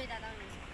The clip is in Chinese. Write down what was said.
没打到你